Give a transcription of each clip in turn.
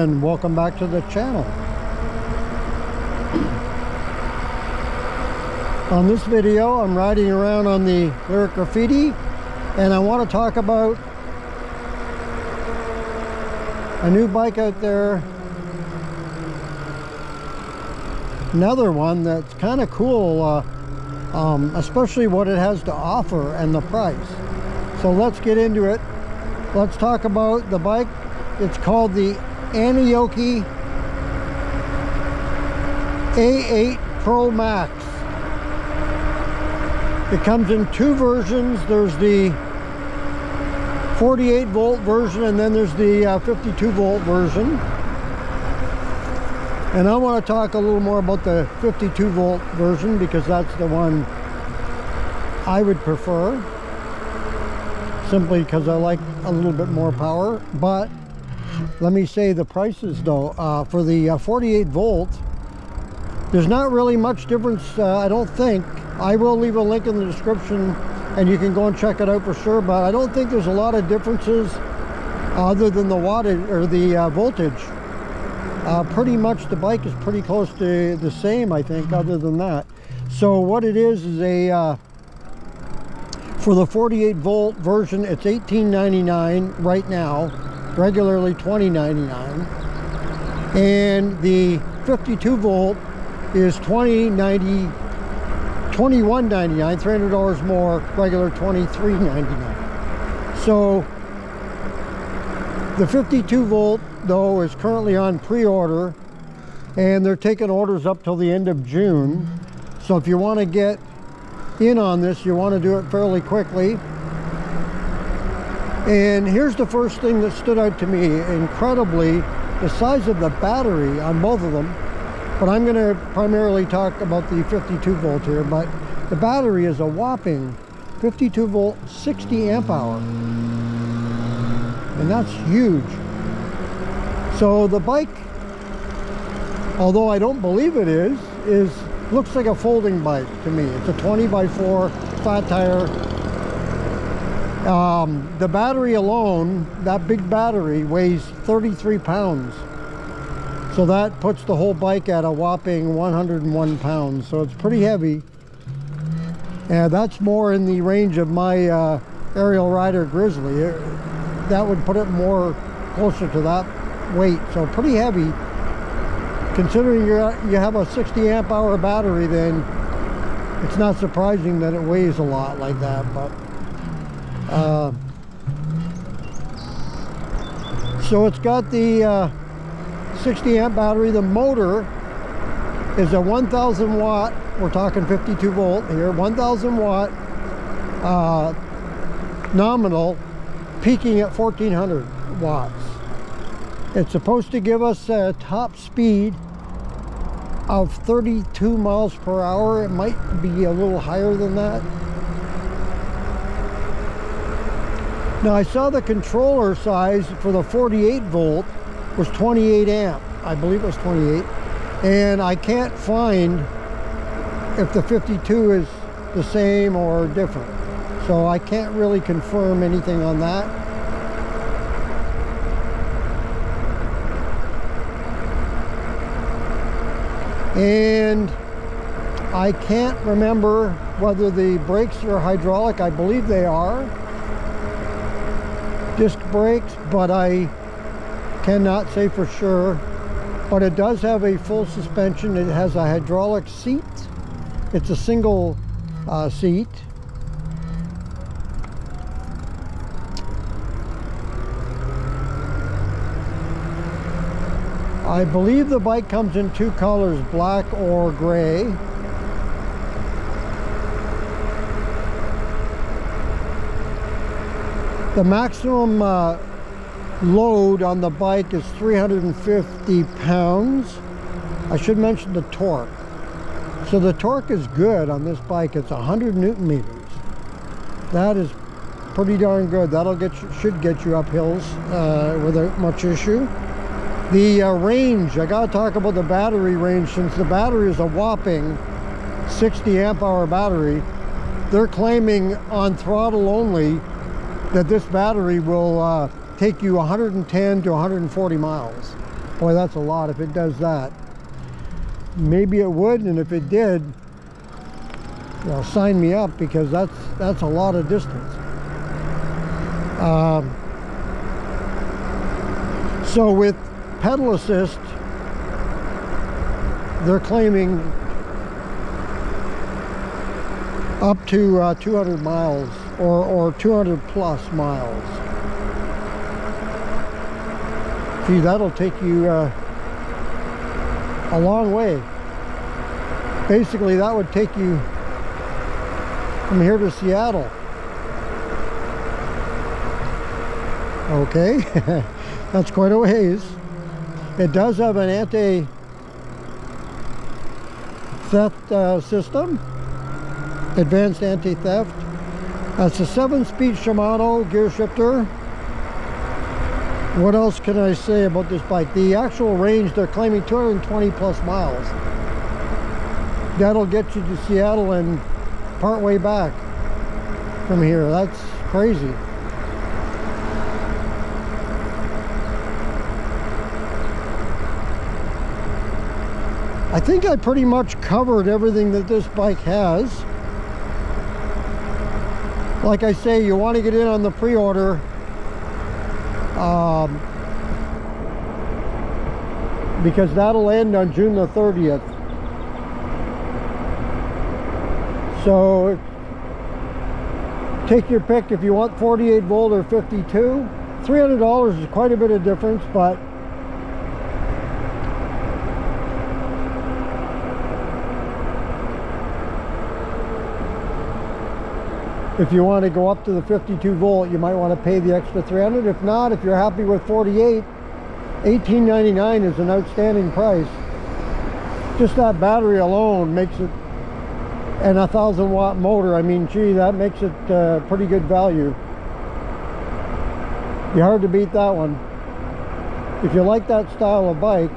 and welcome back to the channel. On this video I'm riding around on the Lyric Graffiti and I want to talk about a new bike out there. Another one that's kind of cool uh, um, especially what it has to offer and the price. So let's get into it. Let's talk about the bike. It's called the Aniioki A8 Pro Max. It comes in two versions. There's the 48 volt version and then there's the uh, 52 volt version. And I want to talk a little more about the 52 volt version because that's the one I would prefer simply because I like a little bit more power but let me say the prices though. Uh, for the uh, 48 volt there's not really much difference uh, I don't think. I will leave a link in the description and you can go and check it out for sure but I don't think there's a lot of differences other than the wattage or the uh, voltage. Uh, pretty much the bike is pretty close to the same I think other than that. So what it is is a uh, for the 48 volt version it's 18.99 right now regularly 20.99 and the 52 volt is 20.90 21.99 $300 more regular 23.99 so the 52 volt though is currently on pre-order and they're taking orders up till the end of June. So if you want to get in on this you want to do it fairly quickly and here's the first thing that stood out to me incredibly the size of the battery on both of them. But I'm going to primarily talk about the 52 volt here but the battery is a whopping 52 volt 60 amp hour. And that's huge. So the bike although I don't believe it is is looks like a folding bike to me. It's a 20 by 4 flat tire um, the battery alone that big battery weighs 33 pounds so that puts the whole bike at a whopping 101 pounds. So it's pretty heavy. And that's more in the range of my uh, Ariel Rider Grizzly. It, that would put it more closer to that weight. So pretty heavy. Considering you you have a 60 amp hour battery, then it's not surprising that it weighs a lot like that. But uh, so it's got the uh, 60 amp battery. The motor is a 1000 watt, we're talking 52 volt here, 1000 watt uh, nominal, peaking at 1400 watts. It's supposed to give us a top speed of 32 miles per hour. It might be a little higher than that. Now I saw the controller size for the 48 volt was 28 amp. I believe it was 28. And I can't find if the 52 is the same or different. So I can't really confirm anything on that. And I can't remember whether the brakes are hydraulic. I believe they are. Disc brakes, but I cannot say for sure. But it does have a full suspension. It has a hydraulic seat. It's a single uh, seat. I believe the bike comes in two colors black or gray the maximum uh, load on the bike is 350 pounds. I should mention the torque. So the torque is good on this bike. It's 100 newton meters. That is pretty darn good. That'll get you, should get you up hills uh, without much issue. The uh, range, I gotta talk about the battery range since the battery is a whopping 60 amp hour battery. They're claiming on throttle only that this battery will uh, take you 110 to 140 miles. Boy, that's a lot if it does that. Maybe it would, and if it did, well, sign me up because that's that's a lot of distance. Um, so with pedal assist, they're claiming up to uh, 200 miles or, or 200 plus miles. Gee, that'll take you uh, a long way. Basically, that would take you from here to Seattle. Okay, that's quite a ways. It does have an anti-theft uh, system, advanced anti-theft. That's a seven-speed Shimano gear shifter. What else can I say about this bike? The actual range, they're claiming 220 plus miles. That'll get you to Seattle and part way back from here. That's crazy. I think I pretty much covered everything that this bike has. Like I say, you want to get in on the pre-order. Um, because that'll end on June the 30th. So take your pick if you want 48 volt or 52. $300 is quite a bit of difference, but if you want to go up to the 52 volt you might want to pay the extra 300 if not if you're happy with 48 18.99 is an outstanding price. Just that battery alone makes it and a thousand watt motor I mean gee that makes it uh, pretty good value. Be hard to beat that one. If you like that style of bike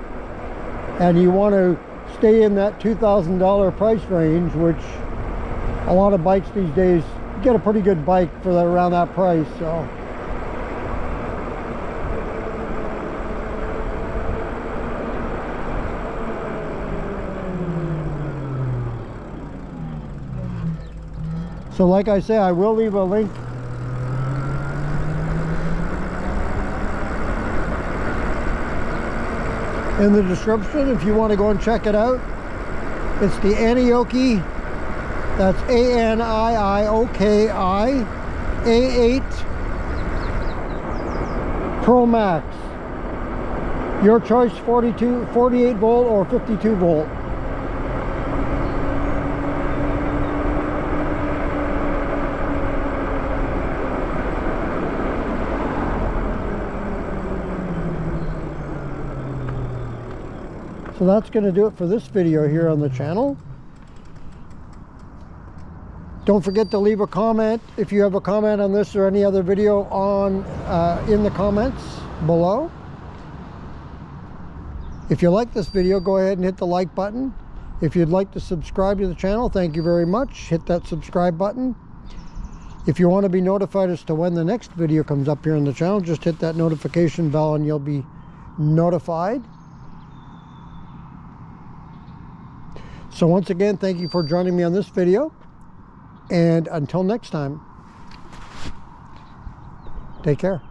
and you want to stay in that $2,000 price range which a lot of bikes these days get a pretty good bike for that, around that price. So. So like I say, I will leave a link in the description if you want to go and check it out. It's the Aniioki that's A-N-I-I-O-K-I A8 Pro Max. Your choice 42, 48 volt or 52 volt. So that's going to do it for this video here on the channel. Don't forget to leave a comment if you have a comment on this or any other video on uh, in the comments below. If you like this video, go ahead and hit the like button. If you'd like to subscribe to the channel, thank you very much. Hit that subscribe button. If you want to be notified as to when the next video comes up here on the channel, just hit that notification bell and you'll be notified. So once again, thank you for joining me on this video. And until next time, take care.